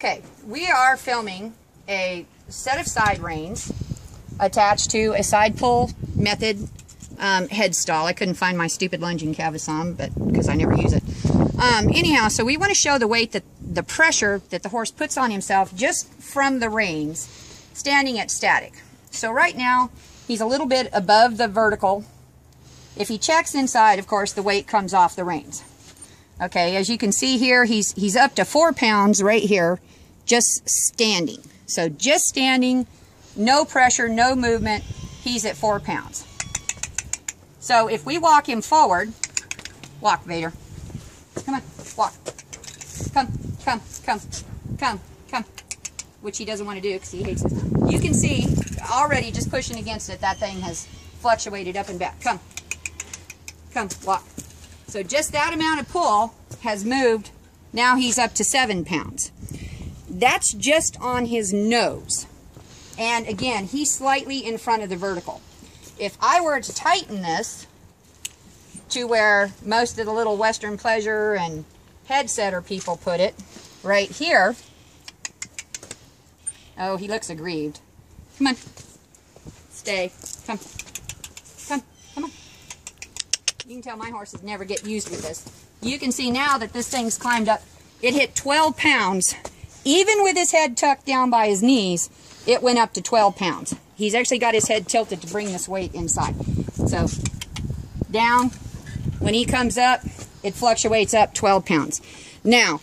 Okay, we are filming a set of side reins attached to a side pull method um, head stall. I couldn't find my stupid lunging cavesson, but because I never use it. Um, anyhow, so we want to show the weight that the pressure that the horse puts on himself just from the reins standing at static. So right now, he's a little bit above the vertical. If he checks inside, of course, the weight comes off the reins. Okay, as you can see here, he's, he's up to four pounds right here, just standing. So just standing, no pressure, no movement, he's at four pounds. So if we walk him forward, walk Vader, come on, walk, come, come, come, come, come, which he doesn't want to do because he hates it. You can see already just pushing against it, that thing has fluctuated up and back. Come, come, walk. So just that amount of pull has moved. Now he's up to seven pounds. That's just on his nose. And again, he's slightly in front of the vertical. If I were to tighten this to where most of the little Western Pleasure and head setter people put it, right here. Oh, he looks aggrieved. Come on. Stay. Come. You can tell my horses never get used with this. You can see now that this thing's climbed up. It hit 12 pounds. Even with his head tucked down by his knees, it went up to 12 pounds. He's actually got his head tilted to bring this weight inside. So, down. When he comes up, it fluctuates up 12 pounds. Now,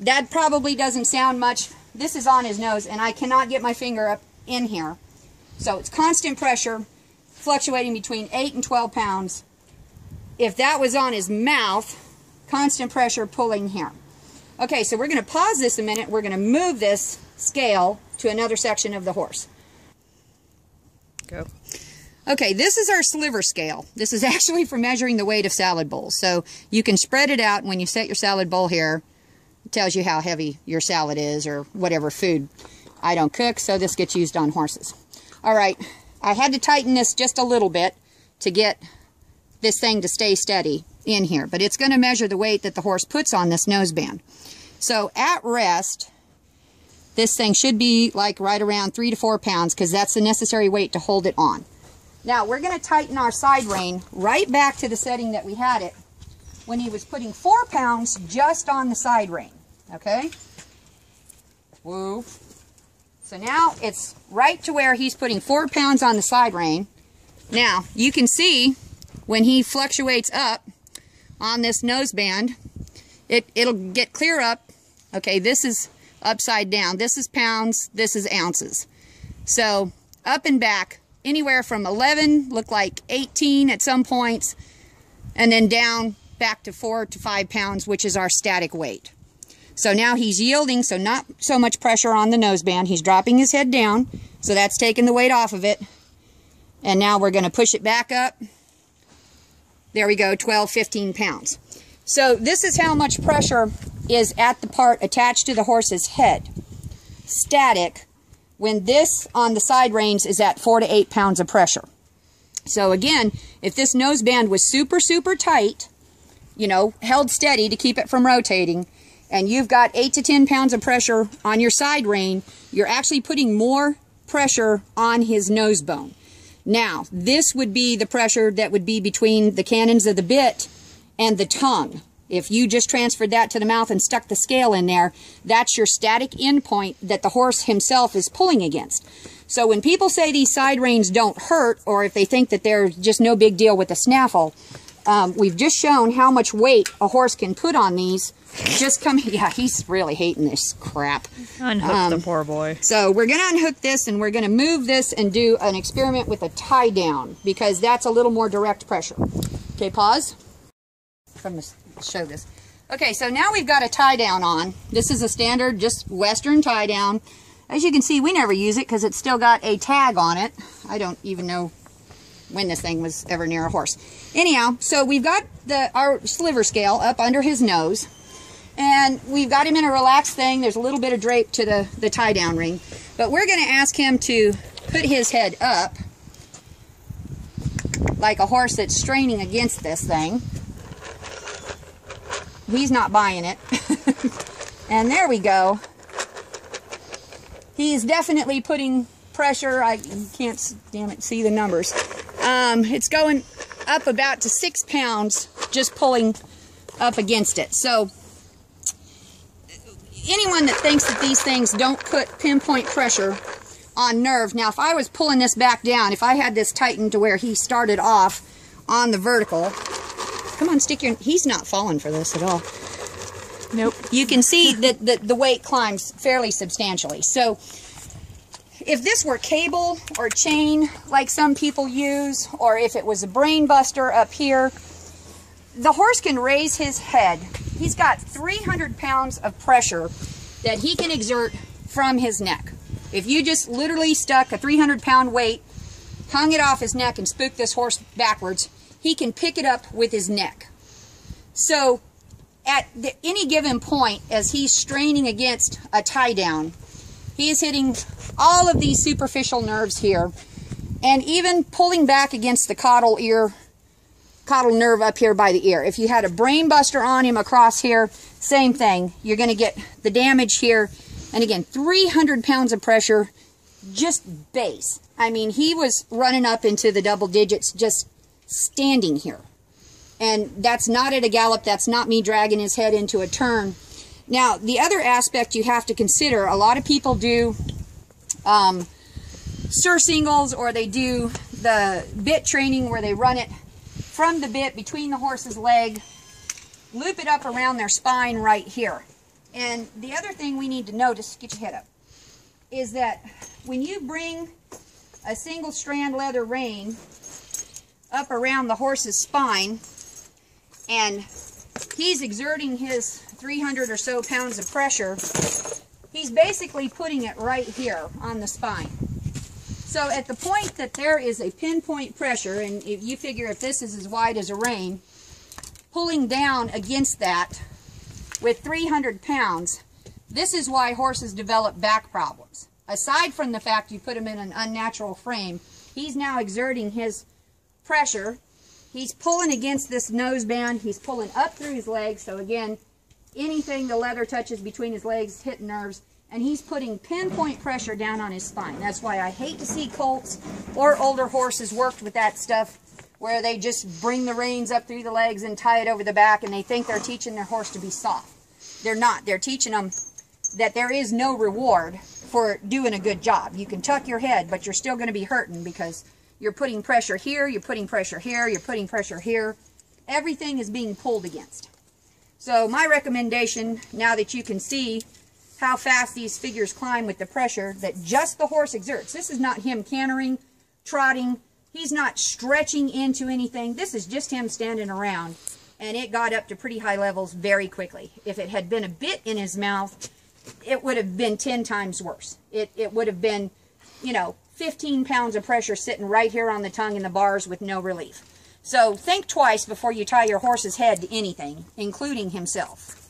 that probably doesn't sound much. This is on his nose, and I cannot get my finger up in here. So it's constant pressure, fluctuating between 8 and 12 pounds if that was on his mouth, constant pressure pulling here. Okay, so we're going to pause this a minute. We're going to move this scale to another section of the horse. Go. Okay, this is our sliver scale. This is actually for measuring the weight of salad bowls. So you can spread it out when you set your salad bowl here. It tells you how heavy your salad is or whatever food. I don't cook, so this gets used on horses. All right, I had to tighten this just a little bit to get this thing to stay steady in here, but it's going to measure the weight that the horse puts on this noseband. So at rest, this thing should be like right around three to four pounds because that's the necessary weight to hold it on. Now we're going to tighten our side rein right back to the setting that we had it when he was putting four pounds just on the side rein. Okay? Woo. So now it's right to where he's putting four pounds on the side rein. Now you can see when he fluctuates up on this noseband, it, it'll get clear up. Okay, this is upside down. This is pounds, this is ounces. So up and back, anywhere from 11, look like 18 at some points, and then down back to 4 to 5 pounds, which is our static weight. So now he's yielding, so not so much pressure on the noseband. He's dropping his head down, so that's taking the weight off of it. And now we're going to push it back up there we go, 12, 15 pounds. So this is how much pressure is at the part attached to the horse's head. Static, when this on the side reins is at 4 to 8 pounds of pressure. So again, if this noseband was super, super tight, you know, held steady to keep it from rotating, and you've got 8 to 10 pounds of pressure on your side rein, you're actually putting more pressure on his nose bone. Now, this would be the pressure that would be between the cannons of the bit and the tongue. If you just transferred that to the mouth and stuck the scale in there, that's your static endpoint that the horse himself is pulling against. So when people say these side reins don't hurt, or if they think that they're just no big deal with the snaffle, um, we've just shown how much weight a horse can put on these. Just come, yeah, he's really hating this crap. Unhook um, the poor boy. So we're going to unhook this and we're going to move this and do an experiment with a tie down because that's a little more direct pressure. Okay, pause. I'm to show this. Okay, so now we've got a tie down on. This is a standard, just Western tie down. As you can see, we never use it because it's still got a tag on it. I don't even know when this thing was ever near a horse. Anyhow, so we've got the our sliver scale up under his nose. And we've got him in a relaxed thing. There's a little bit of drape to the, the tie-down ring. But we're going to ask him to put his head up like a horse that's straining against this thing. He's not buying it. and there we go. He's definitely putting pressure. I can't, damn it, see the numbers. Um, it's going up about to six pounds just pulling up against it. So anyone that thinks that these things don't put pinpoint pressure on nerve. Now, if I was pulling this back down, if I had this tightened to where he started off on the vertical, come on, stick your, he's not falling for this at all. Nope. You can see that the, the weight climbs fairly substantially. So if this were cable or chain like some people use, or if it was a brain buster up here, the horse can raise his head. He's got 300 pounds of pressure that he can exert from his neck. If you just literally stuck a 300 pound weight, hung it off his neck and spooked this horse backwards, he can pick it up with his neck. So at the, any given point, as he's straining against a tie down, he is hitting all of these superficial nerves here and even pulling back against the caudal ear caudal nerve up here by the ear. If you had a brain buster on him across here, same thing. You're going to get the damage here. And again, 300 pounds of pressure, just base. I mean, he was running up into the double digits just standing here. And that's not at a gallop. That's not me dragging his head into a turn. Now, the other aspect you have to consider, a lot of people do um, singles or they do the bit training where they run it from the bit between the horse's leg, loop it up around their spine right here. And the other thing we need to notice, get your head up, is that when you bring a single strand leather rein up around the horse's spine and he's exerting his 300 or so pounds of pressure, he's basically putting it right here on the spine. So at the point that there is a pinpoint pressure, and if you figure if this is as wide as a rein, pulling down against that with 300 pounds, this is why horses develop back problems. Aside from the fact you put him in an unnatural frame, he's now exerting his pressure. He's pulling against this noseband. He's pulling up through his legs. So again, anything the leather touches between his legs hit nerves and he's putting pinpoint pressure down on his spine. That's why I hate to see colts or older horses worked with that stuff where they just bring the reins up through the legs and tie it over the back and they think they're teaching their horse to be soft. They're not. They're teaching them that there is no reward for doing a good job. You can tuck your head, but you're still going to be hurting because you're putting pressure here, you're putting pressure here, you're putting pressure here. Everything is being pulled against. So my recommendation, now that you can see how fast these figures climb with the pressure that just the horse exerts. This is not him cantering, trotting. He's not stretching into anything. This is just him standing around. And it got up to pretty high levels very quickly. If it had been a bit in his mouth, it would have been 10 times worse. It, it would have been, you know, 15 pounds of pressure sitting right here on the tongue and the bars with no relief. So think twice before you tie your horse's head to anything, including himself.